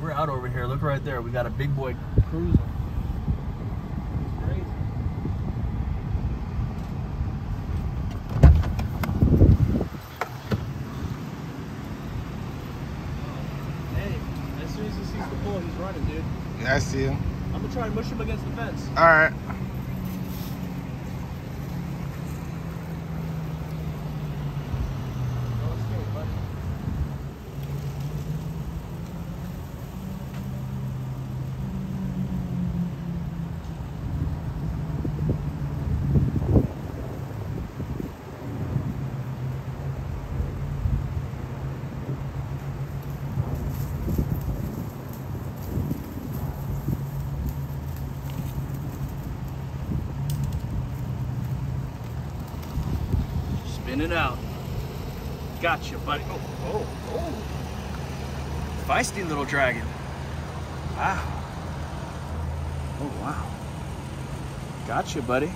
dude, we're out over here. Look right there. We got a big boy cruising. Hey, as soon as he sees the bull, he's running, dude. Yeah, I see him. I'm gonna try and mush him against the fence. All right. No escape, buddy. Spin and out. Gotcha, buddy. Oh, oh, oh. Feisty little dragon. Wow. Oh, wow. Gotcha, buddy.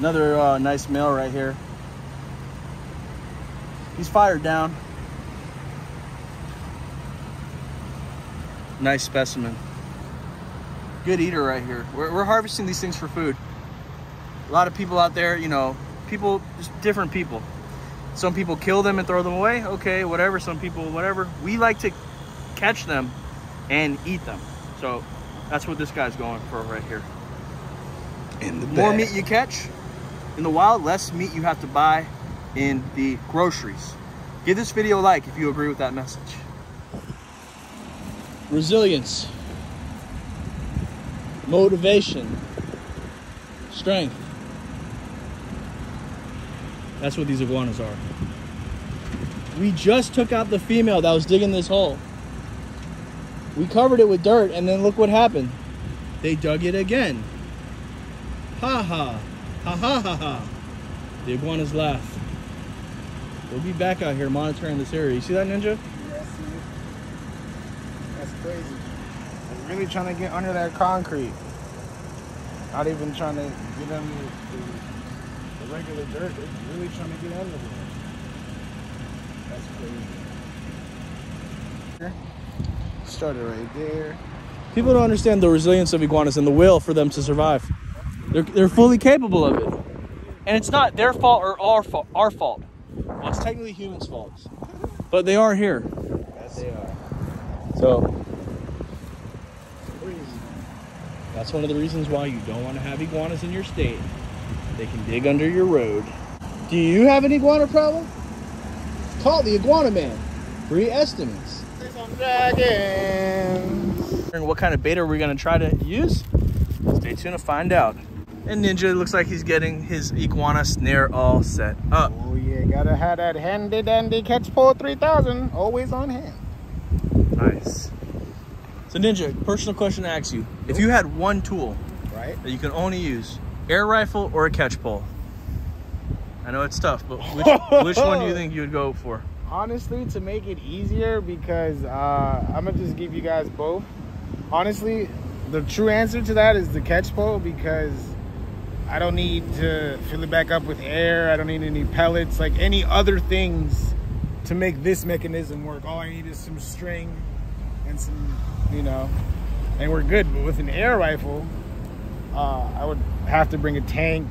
Another uh, nice male right here. He's fired down. Nice specimen. Good eater right here. We're, we're harvesting these things for food. A lot of people out there, you know, people, just different people. Some people kill them and throw them away. Okay, whatever. Some people, whatever. We like to catch them and eat them. So that's what this guy's going for right here. In the More meat you catch in the wild, less meat you have to buy in the groceries. Give this video a like if you agree with that message. Resilience, motivation, strength. That's what these iguanas are. We just took out the female that was digging this hole. We covered it with dirt and then look what happened. They dug it again. Ha ha. Ha ha ha ha. The iguanas laugh. We'll be back out here monitoring this area. You see that ninja? Yeah, see. That's crazy. They're really trying to get under that concrete. Not even trying to get under regular dirt. They're really trying to get under there. That's crazy. Started right there. People don't understand the resilience of iguanas and the will for them to survive. They're, they're fully capable of it. And it's not their fault or our fault. Our fault. Well, it's technically humans' fault. But they are here. Yes, they are. So that's one of the reasons why you don't want to have iguanas in your state. They can dig under your road. Do you have an iguana problem? Call the iguana man. Free estimates. Dragons. What kind of bait are we gonna try to use? Stay tuned to find out. And Ninja looks like he's getting his iguana snare all set up. Oh yeah, gotta have that handy dandy catch pole 3000 always on hand. Nice. So Ninja, personal question to ask you. If you had one tool Right? that you can only use, air rifle or a catch pole? I know it's tough, but which, which one do you think you would go for? Honestly, to make it easier, because uh, I'm gonna just give you guys both. Honestly, the true answer to that is the catch pole because I don't need to fill it back up with air. I don't need any pellets, like any other things to make this mechanism work. All I need is some string and some, you know, and we're good. But with an air rifle, uh, I would have to bring a tank,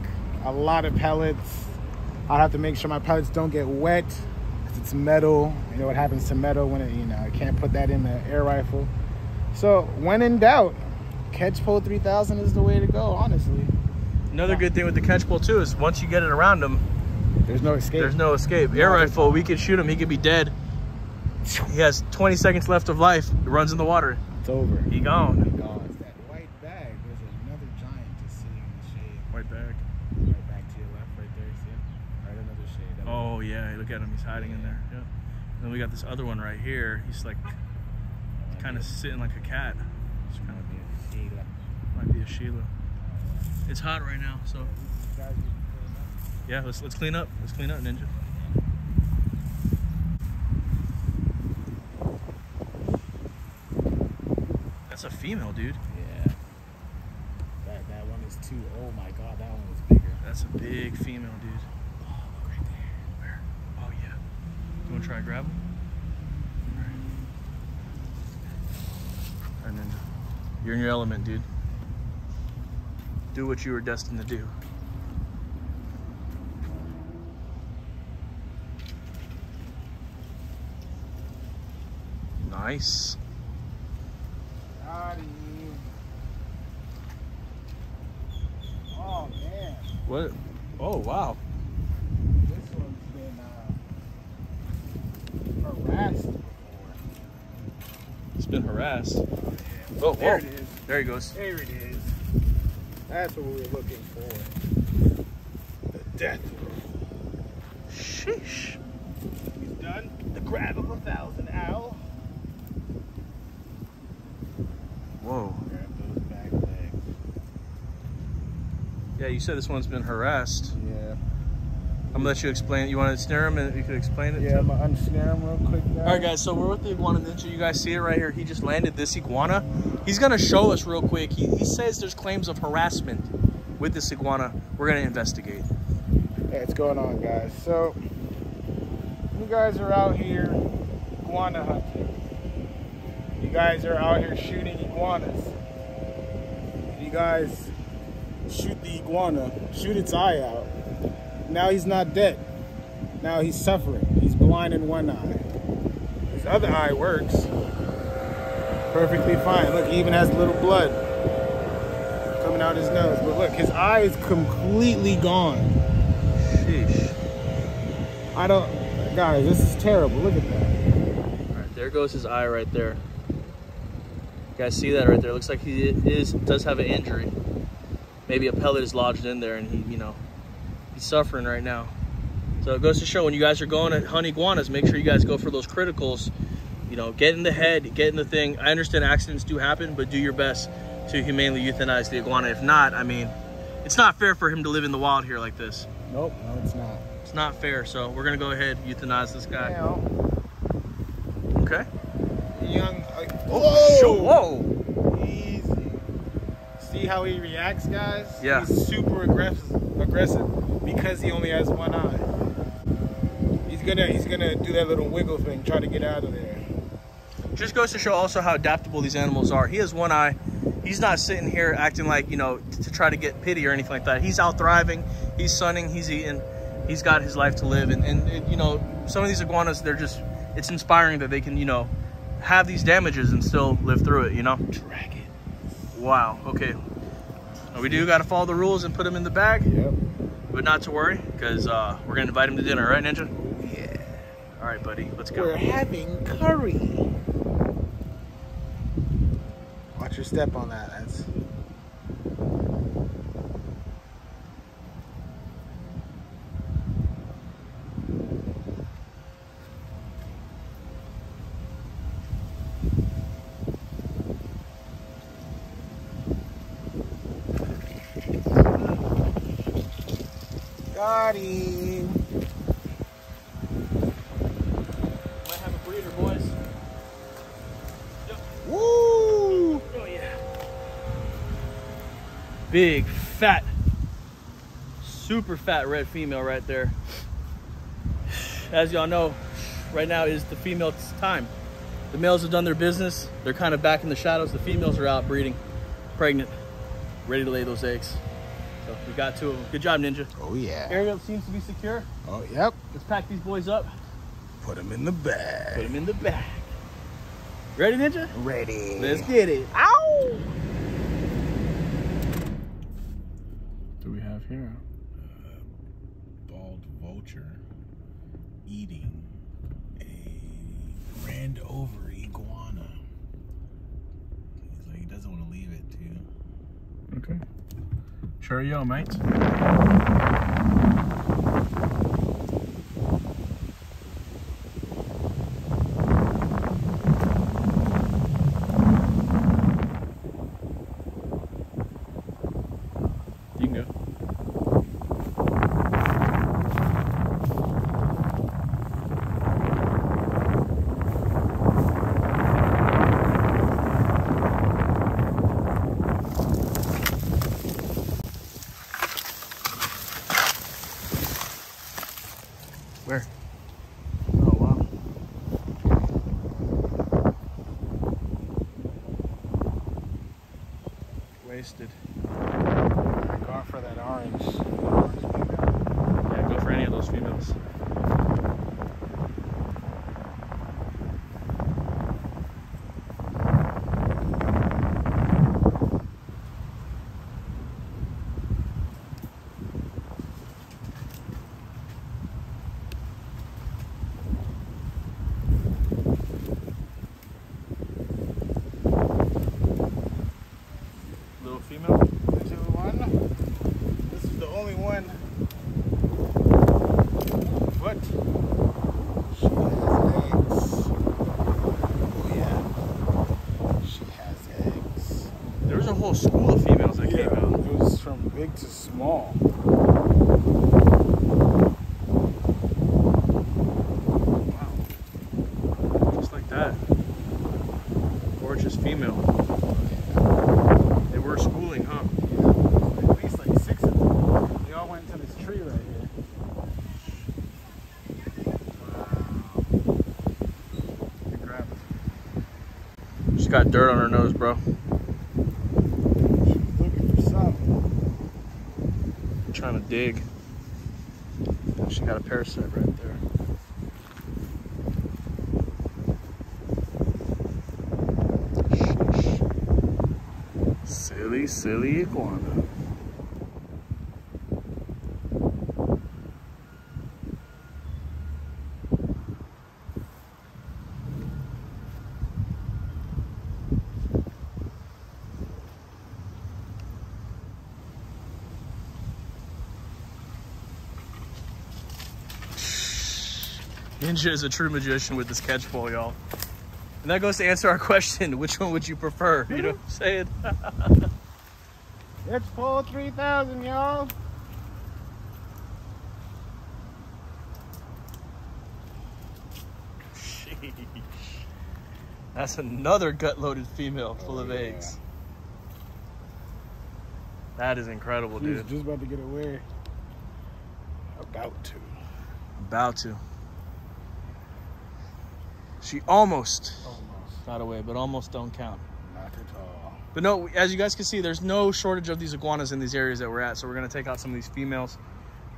a lot of pellets. I'd have to make sure my pellets don't get wet. 'cause It's metal. You know what happens to metal when it, you know, I can't put that in the air rifle. So when in doubt, catch pole 3000 is the way to go, honestly. Another good thing with the catch pole too is once you get it around him, There's no escape. there's no escape. Air No, rifle, we could shoot him, he could be dead. He has 20 seconds left of life. He runs in the water. It's over. He gone. gone. It's that white bag. There's another giant just sitting in the shade. White bag. Right back to your left, right there. See him? Right, another shade. Oh yeah, look at him. He's hiding in there. Yeah. Then we got this other one right here. He's like one kind of sitting like a cat. It's kind might of be a Sheila. might be a Sheila. It's hot right now, so These guys need to clean up. yeah. Let's let's clean up. Let's clean up, Ninja. That's a female, dude. Yeah that. That one is two. Oh my god, that one was bigger. That's a big female, dude. Oh, look right there. Where? Oh yeah. You wanna try and grab him? Right. You're in your element, dude. Do what you were destined to do. Nice. Howdy. What? Oh, wow. this one's been uh, harassed before. It's been harassed. yeah. Oh, there whoa. it is. There he goes. There it is. That's what we were looking for. The death roll. Sheesh. He's done. The grab of a thousand owl. Whoa. Grab those back legs. Yeah, you said this one's been harassed. Yeah. I'm gonna let you explain it. You want to snare him and you could explain it? Yeah, I'm gonna unsnare him real quick. Guys. All right, guys. So we're with the iguana ninja. You guys see it right here. He just landed this iguana. He's gonna show us real quick. He, he says there's claims of harassment with this iguana. We're gonna investigate. Yeah, what's going on, guys? So, you guys are out here iguana hunting. You guys are out here shooting iguanas. You guys shoot the iguana, shoot its eye out. Now he's not dead. Now he's suffering. He's blind in one eye. His other eye works perfectly fine. Look, he even has a little blood coming out his nose. But look, his eye is completely gone. Sheesh. I don't, guys, this is terrible. Look at that. All right, there goes his eye right there. You guys see that right there? Looks like he is does have an injury. Maybe a pellet is lodged in there, and he, you know, he's suffering right now. So it goes to show when you guys are going at hunt iguanas, make sure you guys go for those criticals. You know, get in the head, get in the thing. I understand accidents do happen, but do your best to humanely euthanize the iguana. If not, I mean, it's not fair for him to live in the wild here like this. Nope, no, it's not. It's not fair. So we're gonna go ahead euthanize this guy. Now, Okay. young, like, Whoa! whoa, Whoa! See how he reacts, guys? Yeah. He's super aggressive, aggressive because he only has one eye. He's gonna, he's gonna do that little wiggle thing, try to get out of there. Just goes to show also how adaptable these animals are. He has one eye. He's not sitting here acting like, you know, to try to get pity or anything like that. He's out thriving. He's sunning. He's eating. He's got his life to live. And, and it, you know, some of these iguanas, they're just, it's inspiring that they can, you know, have these damages and still live through it, you know? Drag it. Wow. Okay. Now, we do got to follow the rules and put him in the bag, Yep. but not to worry because uh, we're going to invite him to dinner, right, Ninja? Yeah. All right, buddy. Let's go. We're having curry. Watch your step on that. That's. Big, fat, super fat red female right there. As y'all know, right now is the female's time. The males have done their business. They're kind of back in the shadows. The females are out breeding, pregnant, ready to lay those eggs. So we got two of them. Good job, Ninja. Oh yeah. Area seems to be secure. Oh yep. Let's pack these boys up, Put them in the bag. put them in the bag. Ready, Ninja? Ready. Let's get it. Ow! We have here? bald vulture eating a grand over iguana. He's like he doesn't want to leave it too. Okay. Sure yo, mate. Where? Oh, wow. Wasted. Gone for that orange. A whole school of females that Yeah, came out. it was from big to small. Wow. Just like that. Gorgeous female. They were schooling, huh? Yeah. At least like six of them. They all went to this tree right here. She's got dirt on her nose, bro. She's looking for something. Trying to dig. She got a parasite right there. Sheesh. Silly, silly iguana. Ninja is a true magician with this catch pole, y'all. And that goes to answer our question, which one would you prefer? You know what I'm saying? It's full 3000, y'all. Sheesh. That's another gut-loaded female full Oh, of yeah. eggs. That is incredible, She's dude. just about to get away. About to. About to. She almost Almost. got away, but almost don't count. Not at all. But no, as you guys can see, there's no shortage of these iguanas in these areas that we're at. So we're gonna take out some of these females.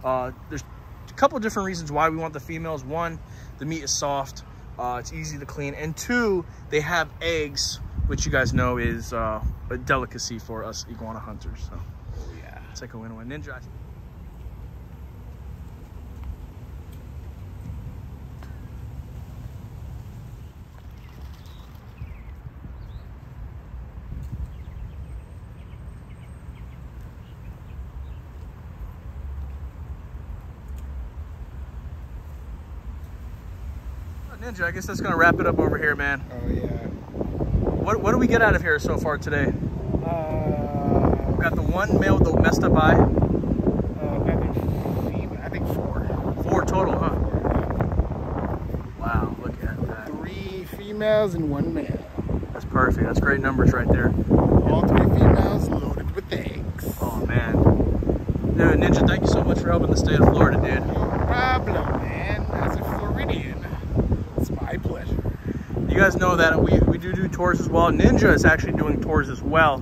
Uh, there's a couple different reasons why we want the females. One, the meat is soft, uh, it's easy to clean, and two, they have eggs, which you guys know is uh, a delicacy for us iguana hunters. So Oh, yeah. it's like a win-win. Ninja. Ninja, I guess that's gonna wrap it up over here, man. Oh, yeah. What what do we get out of here so far today? Uh, We got the one male with the messed up eye. uh, I think. I think four. Four total, huh? Wow, look at that. Three females and one male. That's perfect. That's great numbers right there. All three females loaded with eggs. Oh man. Dude, Ninja, thank you so much for helping the state of Florida, dude. No problem, man. As a Floridian, it's my pleasure. You guys know that we, we do do tours as well. Ninja is actually doing tours as well.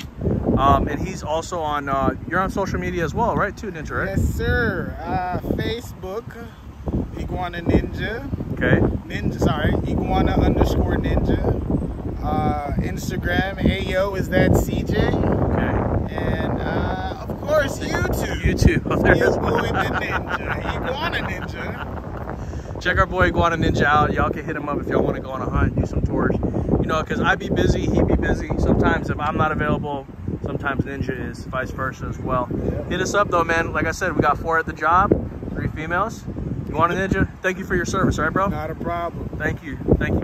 Um, and he's also on, uh, you're on social media as well, right? Too, Ninja, right? Yes, sir. Uh, Facebook, Iguana Ninja. Okay. Ninja, sorry, Iguana underscore Ninja. Uh, Instagram, Ayo, is that CJ? Okay. And uh, of course, YouTube. YouTube. Oh, there it is. Iguana Ninja. Iguana Ninja. Check our boy Iguana Ninja out. Y'all can hit him up if y'all want to go on a hunt, do some tours. You know, because I be busy, he be busy. Sometimes if I'm not available, sometimes Ninja is, vice versa as well. Hit us up though, man. Like I said, we got four at the job, three females. Iguana Ninja, thank you for your service, all right, bro? Not a problem. Thank you. Thank you.